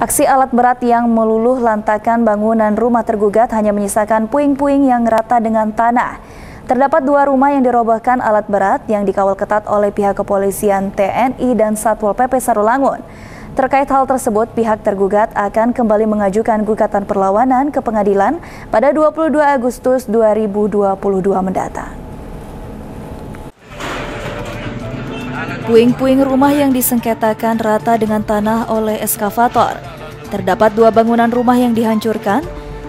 Aksi alat berat yang meluluh lantakan bangunan rumah tergugat hanya menyisakan puing-puing yang rata dengan tanah. Terdapat dua rumah yang dirobohkan alat berat yang dikawal ketat oleh pihak kepolisian TNI dan Satpol PP Sarulangun. Terkait hal tersebut, pihak tergugat akan kembali mengajukan gugatan perlawanan ke pengadilan pada 22 Agustus 2022 mendatang. Puing-puing rumah yang disengketakan rata dengan tanah oleh eskavator. Terdapat dua bangunan rumah yang dihancurkan.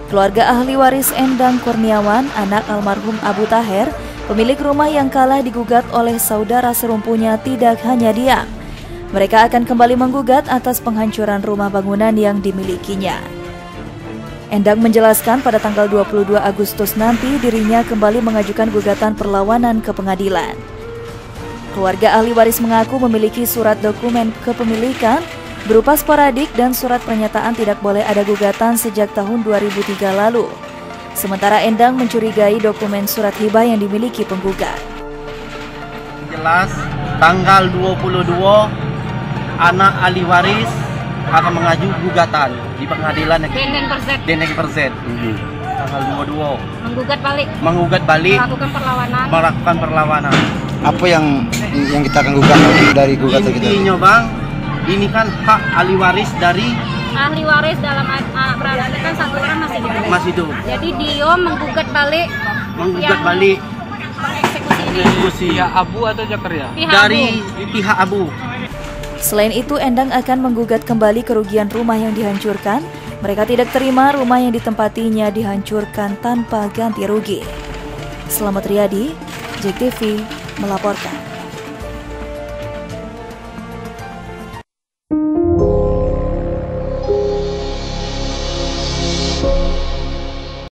Keluarga ahli waris Endang Kurniawan, anak almarhum Abu Taher, pemilik rumah yang kalah digugat oleh saudara serumpunya tidak hanya diam. Mereka akan kembali menggugat atas penghancuran rumah bangunan yang dimilikinya. Endang menjelaskan pada tanggal 22 Agustus nanti dirinya kembali mengajukan gugatan perlawanan ke pengadilan. Keluarga ahli waris mengaku memiliki surat dokumen kepemilikan berupa sporadik dan surat pernyataan tidak boleh ada gugatan sejak tahun 2003 lalu. Sementara Endang mencurigai dokumen surat hibah yang dimiliki penggugat. Jelas tanggal 22 anak ahli waris akan mengaju gugatan di pengadilan Dendeng Perzet Dendeng Perzet. Tanggal 22 menggugat balik menggugat balik melakukan perlawanan melakukan perlawanan. apa yang yang kita akan gugat dari gugatan kita? Intinya bang, ini kan hak ahli waris dari ahli waris dalam anak beranak kan satu orang masih hidup Mas itu jadi Dio menggugat balik menggugat yang balik eksekusi ini eksekusi Pihak Abu atau Jakaria? pihak dari Abu. pihak Abu. Selain itu, Endang akan menggugat kembali kerugian rumah yang dihancurkan. Mereka tidak terima rumah yang ditempatinya dihancurkan tanpa ganti rugi. Selamat Riyadi, JEK TV melaporkan.